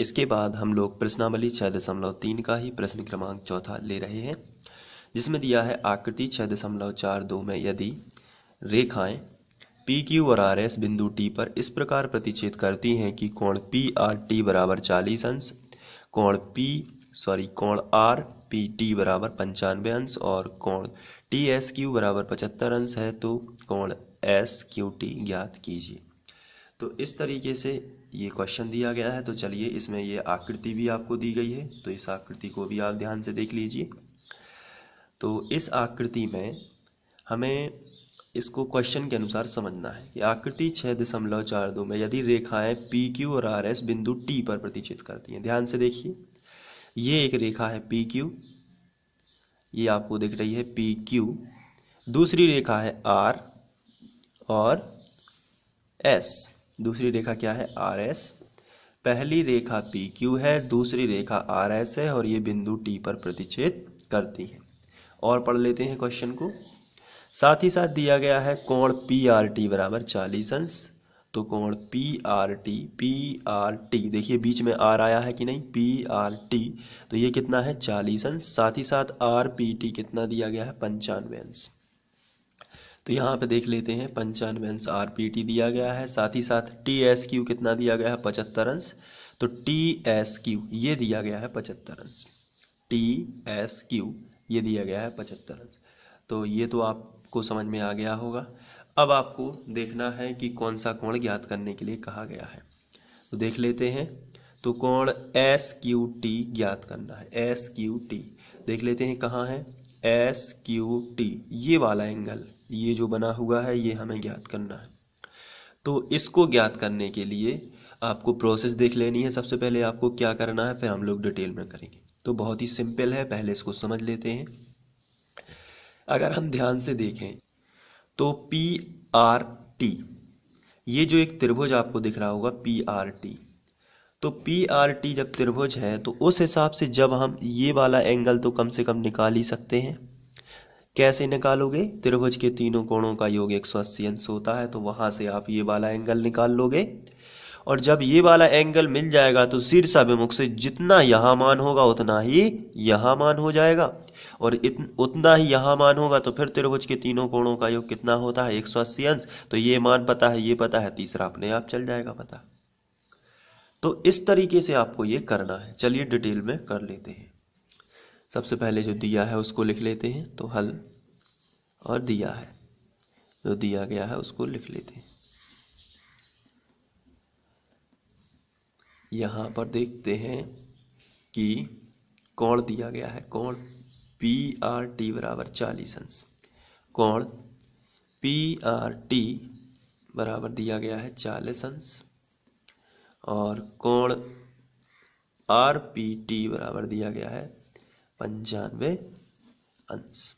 इसके बाद हम लोग प्रश्नावली छः दशमलव तीन का ही प्रश्न क्रमांक चौथा ले रहे हैं, जिसमें दिया है आकृति छः दशमलव चार दो में यदि रेखाएँ पी क्यू और आर एस बिंदु टी पर इस प्रकार प्रतिच्छेद करती हैं कि कोण पी आर टी बराबर चालीस अंश, कोण पी सॉरी कोण आर पी टी बराबर पंचानवे अंश और कोण टी एस क्यू बराबर पचहत्तर अंश है तो कोण एस क्यू टी ज्ञात कीजिए। तो इस तरीके से ये क्वेश्चन दिया गया है तो चलिए इसमें ये आकृति भी आपको दी गई है तो इस आकृति को भी आप ध्यान से देख लीजिए। तो इस आकृति में हमें इसको क्वेश्चन के अनुसार समझना है कि आकृति छः दशमलव चार दो में यदि रेखाएँ पी क्यू और आर एस बिंदु टी पर प्रतिचित करती हैं, ध्यान से देखिए। ये एक रेखा है पी क्यू ये आपको दिख रही है पी क्यू दूसरी रेखा है आर और एस दूसरी रेखा क्या है? R S. पहली रेखा पी क्यू है, दूसरी रेखा आर एस है और ये बिंदु टी पर प्रतिच्छेद करती है। और पढ़ लेते हैं क्वेश्चन को। साथ ही साथ दिया गया है कोण पी आर टी बराबर चालीस अंश। तो कोण P R T P R T देखिए बीच में आर आया है कि नहीं? पी आर टी तो ये कितना है? चालीस अंश। साथ ही साथ आर पी टी कितना दिया गया है? पंचानवे अंश। तो यहाँ पे देख लेते हैं, पंचानवे अंश आर पी टी दिया गया है, साथ ही साथ टी एस क्यू कितना दिया गया है, पचहत्तर अंश। तो टी एस क्यू ये दिया गया है पचहत्तर अंश। टी एस क्यू ये दिया गया है पचहत्तर अंश। तो ये तो आपको समझ में आ गया होगा। अब आपको देखना है कि कौन सा कोण ज्ञात करने के लिए कहा गया है। तो देख लेते हैं। तो कोण एस क्यू टी ज्ञात करना है। एस क्यू टी देख लेते हैं कहाँ है। एस क्यू टी ये वाला एंगल ये जो बना हुआ है, ये हमें ज्ञात करना है। तो इसको ज्ञात करने के लिए आपको प्रोसेस देख लेनी है। सबसे पहले आपको क्या करना है, फिर हम लोग डिटेल में करेंगे। तो बहुत ही सिंपल है, पहले इसको समझ लेते हैं। अगर हम ध्यान से देखें तो पी आर टी ये जो एक त्रिभुज आपको दिख रहा होगा पी आर टी तो पी आर टी जब त्रिभुज है तो उस हिसाब से जब हम ये वाला एंगल तो कम से कम निकाल ही सकते हैं। कैसे निकालोगे? त्रिभुज के तीनों कोणों का योग एक सौ अस्सी अंश होता है तो वहाँ से आप ये वाला एंगल निकाल लोगे। और जब ये वाला एंगल मिल जाएगा तो शीर्ष अभिमुख से जितना यहाँ मान होगा उतना ही यहाँ मान हो जाएगा। और इत, उतना ही यहाँ मान होगा तो फिर त्रिभुज के तीनों कोणों का योग कितना होता है? एक सौ अस्सी अंश। तो ये मान पता है ये पता है तीसरा अपने आप चल जाएगा पता। तो इस तरीके से आपको ये करना है। चलिए डिटेल में कर लेते हैं। सबसे पहले जो दिया है, उसको लिख लेते हैं। तो हल और दिया है। जो दिया गया है, उसको लिख लेते हैं। यहाँ पर देखते हैं कि कोण दिया गया है। कोण पी आर टी बराबर चालीस अंश। कोण पी आर टी बराबर दिया गया है चालीस अंश। और कोण आर पी टी बराबर दिया गया है पंचानवे अंश।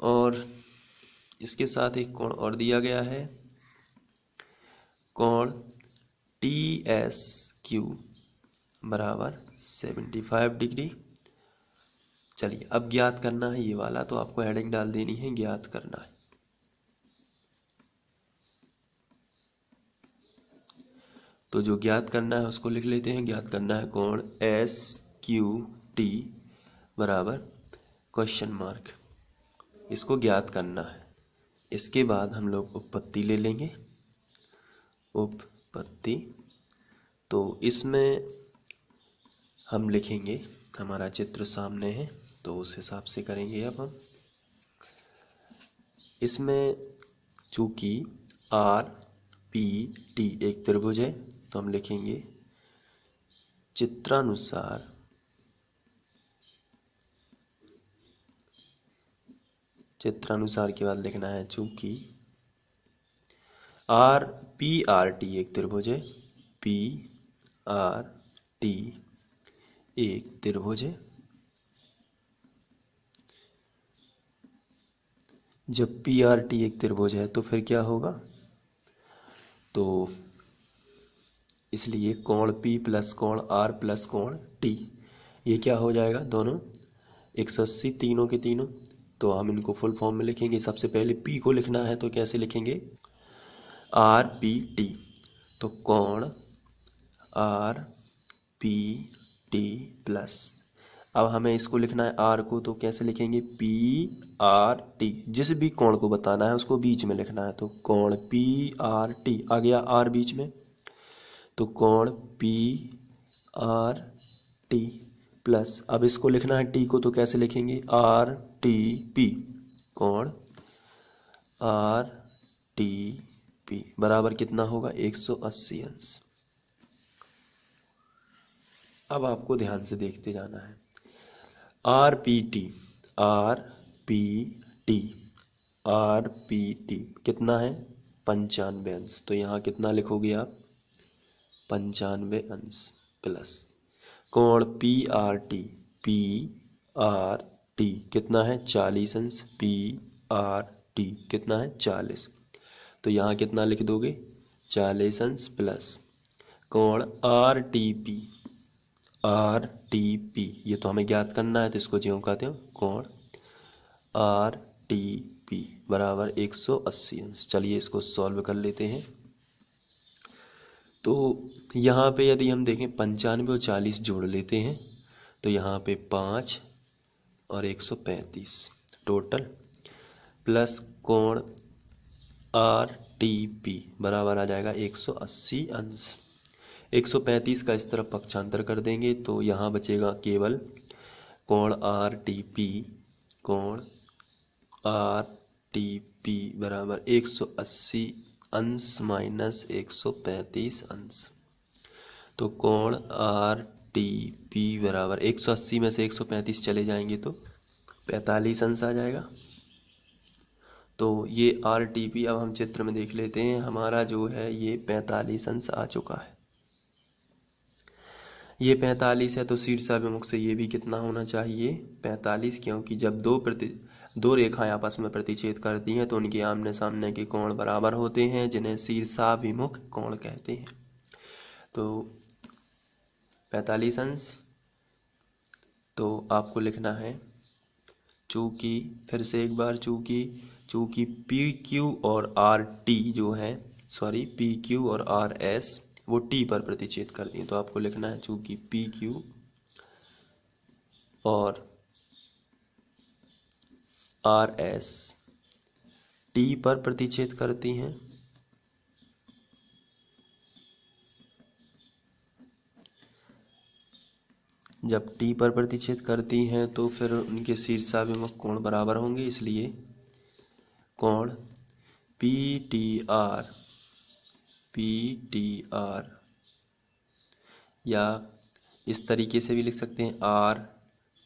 और इसके साथ एक कोण और दिया गया है, कोण टी एस क्यू बराबर सेवेंटी फाइव डिग्री। चलिए, अब ज्ञात करना है ये वाला तो आपको हेडिंग डाल देनी है, ज्ञात करना है। तो जो ज्ञात करना है उसको लिख लेते हैं, ज्ञात करना है कोण एस क्यू टी बराबर क्वेश्चन मार्क। इसको ज्ञात करना है। इसके बाद हम लोग उपपत्ति ले लेंगे। उपपत्ति तो इसमें हम लिखेंगे, हमारा चित्र सामने है तो उस हिसाब से करेंगे अब हम। इसमें चूँकि आर, पी, टी एक त्रिभुज है तो हम लिखेंगे, चित्रानुसार चित्रानुसार के बाद लिखना है चूँकि, आर पी आर टी एक त्रिभुज है पी आर टी एक त्रिभुज है जब पी आर टी एक त्रिभुज है तो फिर क्या होगा? तो इसलिए कोण P प्लस कोण R प्लस कोण T, ये क्या हो जाएगा दोनों? एक सौ अस्सी तीनों के तीनों। तो हम इनको फुल फॉर्म में लिखेंगे। सबसे पहले P को लिखना है तो कैसे लिखेंगे? आर पी टी तो कोण आर पी टी प्लस अब हमें इसको लिखना है आर को तो कैसे लिखेंगे? पी आर टी जिस भी कोण को बताना है उसको बीच में लिखना है। तो कोण पी आर टी आ गया आर बीच में। तो कोण पी आर टी प्लस अब इसको लिखना है टी को तो कैसे लिखेंगे? आर टी पी कोण आर टी पी बराबर कितना होगा? 180 अंश। अब आपको ध्यान से देखते जाना है। R P T R P T R P T कितना है? पंचानवे अंश। तो यहाँ कितना लिखोगे आप? पंचानवे अंश प्लस कोण? P R T P R T कितना है? चालीस अंश. पी आर टी कितना है? चालीस. तो यहाँ कितना लिख दोगे? चालीस अंश प्लस कोण? R T P R T P ये तो हमें ज्ञात करना है तो इसको ज्यों कहते हो? कोण? आर टी पी बराबर एक सौ अस्सी अंश. चलिए इसको सॉल्व कर लेते हैं. तो यहाँ पे यदि हम देखें पंचानवे और चालीस जोड़ लेते हैं तो यहाँ पे पाँच और एक सौ पैंतीस। टोटल प्लस कोण आर टी पी बराबर आ जाएगा एक सौ अस्सी अंश। 135 का इस तरफ़ पक्षांतर कर देंगे तो यहाँ बचेगा केवल कोण आर टी पी, कोण आर टी पी बराबर 180 अंश माइनस 135 अंश। तो कोण आर टी पी बराबर 180 में से 135 चले जाएँगे तो 45 अंश आ जाएगा। तो ये आर टी पी अब हम चित्र में देख लेते हैं, हमारा जो है ये 45 अंश आ चुका है। ये पैंतालीस है तो शीर्षाभिमुख से ये भी कितना होना चाहिए? पैंतालीस, क्योंकि जब दो प्रति दो रेखाएँ आपस में प्रतिच्छेद करती हैं तो उनके आमने सामने के कोण बराबर होते हैं, जिन्हें शीर्षाभिमुख कोण कहते हैं। तो पैंतालीस अंश तो आपको लिखना है, चूँकि, फिर से एक बार, चूँकि चूँकि पी क्यू और आर टी जो है सॉरी पी क्यू और आर एस वो टी पर प्रतिच्छेद करती हैं तो आपको लिखना है, चूँकि पी क्यू और आर एस टी पर प्रतिच्छेद करती हैं। जब टी पर प्रतिच्छेद करती हैं तो फिर उनके शीर्षाभिमुख कोण बराबर होंगे, इसलिए कोण P T R P T R या इस तरीके से भी लिख सकते हैं आर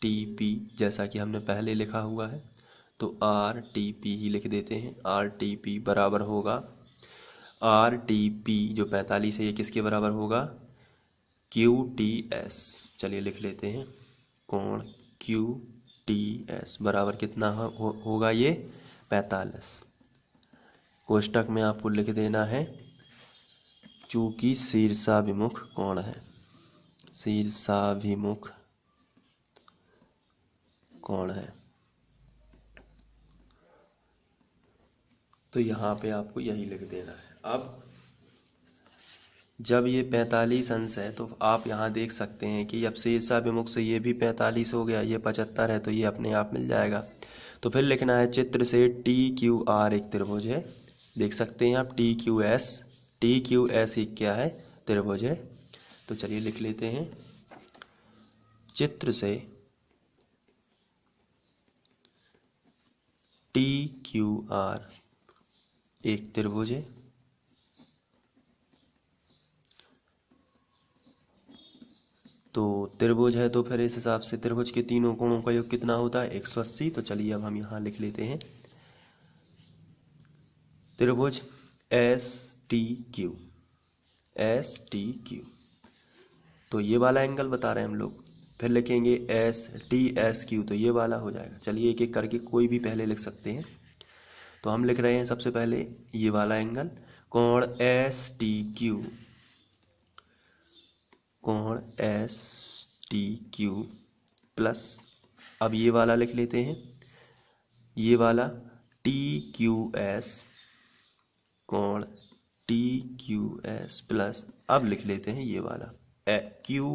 टी पी जैसा कि हमने पहले लिखा हुआ है। तो आर टी पी ही लिख देते हैं। आर टी पी बराबर होगा। आर टी पी जो पैंतालीस है ये किसके बराबर होगा? क्यू टी एस चलिए लिख लेते हैं। कोण क्यू टी एस बराबर कितना हो, हो, होगा ये? पैंतालीस। कोष्टक में आपको लिख देना है चूँकि शीर्षाभिमुख कोण है। शीर्षाभिमुख कोण है। तो यहाँ पे आपको यही लिख देना है। अब जब ये पैंतालीस अंश है तो आप यहाँ देख सकते हैं कि अब शीर्षाभिमुख से ये भी पैंतालीस हो गया, ये पचहत्तर है तो ये अपने आप मिल जाएगा। तो फिर लिखना है चित्र से टी क्यू आर एक त्रिभुज है। देख सकते हैं आप T Q S T Q S एक क्या है? त्रिभुज है। तो चलिए लिख लेते हैं। चित्र से टी क्यू आर एक त्रिभुज है। तो त्रिभुज है तो फिर इस हिसाब से त्रिभुज के तीनों कोणों का योग कितना होता है? 180 तो चलिए अब हम यहाँ लिख लेते हैं। त्रिभुज S T Q S T Q तो ये वाला एंगल बता रहे हैं हम लोग। फिर लिखेंगे एस टी एस क्यू तो ये वाला हो जाएगा। चलिए एक एक करके कोई भी पहले लिख सकते हैं। तो हम लिख रहे हैं सबसे पहले ये वाला एंगल, कोण एस टी क्यू। कोण एस टी क्यू प्लस, अब ये वाला लिख लेते हैं। ये वाला टी क्यू एस, कोण टी क्यू एस प्लस, अब लिख लेते हैं ये वाला क्यू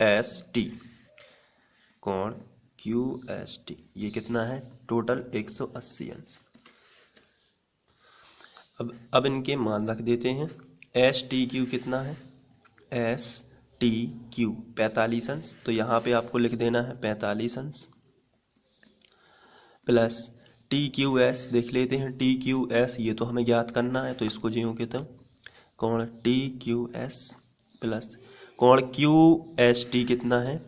एस टी। कोण क्यू एस टी, ये कितना है? टोटल 180 अंश। अब अब इनके मान रख देते हैं। एस टी क्यू कितना है? एस टी क्यू पैंतालीस अंश। तो यहाँ पे आपको लिख देना है पैंतालीस अंश। प्लस टी क्यू एस देख लेते हैं। टी क्यू एस ये तो हमें ज्ञात करना है तो इसको ज्यों के तो कौन टी क्यू एस प्लस कौन क्यू एस टी कितना है?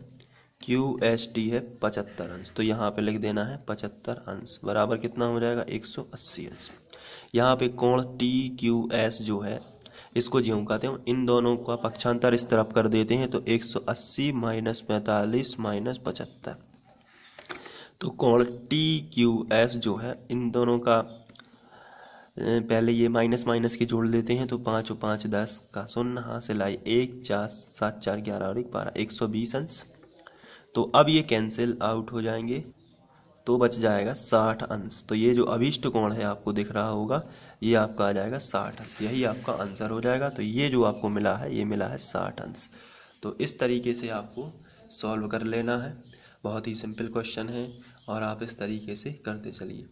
क्यू एस टी है पचहत्तर अंश। तो यहाँ पे लिख देना है पचहत्तर अंश। बराबर कितना हो जाएगा? एक सौ अस्सी अंश। यहाँ पे कोण टी क्यू एस जो है, इसको ज्यों कहते हैं, इन दोनों का पक्षांतर इस तरफ़ कर देते हैं तो 180 माइनस पैंतालीस माइनस पचहत्तर। तो कोण टी क्यू एस जो है, इन दोनों का पहले ये माइनस माइनस के जोड़ लेते हैं तो पाँच और पाँच दस का शून्य हासिल आई एक, चार, सात, चार, ग्यारह और एक बारह। एक सौ बीस अंश। तो अब ये कैंसिल आउट हो जाएँगे तो बच जाएगा साठ अंश। तो ये जो अभिष्ट कोण है आपको दिख रहा होगा, ये आपका आ जाएगा साठ अंश। यही आपका आंसर हो जाएगा। तो ये जो आपको मिला है, ये मिला है साठ अंश। तो इस तरीके से आपको सॉल्व कर लेना है। बहुत ही सिंपल क्वेश्चन है और आप इस तरीके से करते चलिए।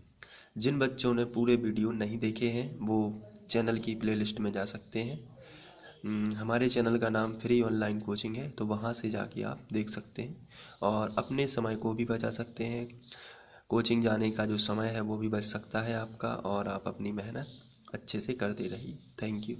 जिन बच्चों ने पूरे वीडियो नहीं देखे हैं, वो चैनल की प्लेलिस्ट में जा सकते हैं। हमारे चैनल का नाम फ्री ऑनलाइन कोचिंग है तो वहाँ से जाके आप देख सकते हैं और अपने समय को भी बचा सकते हैं। कोचिंग जाने का जो समय है, वो भी बच सकता है आपका और आप अपनी मेहनत अच्छे से करते रहिए। Thank you.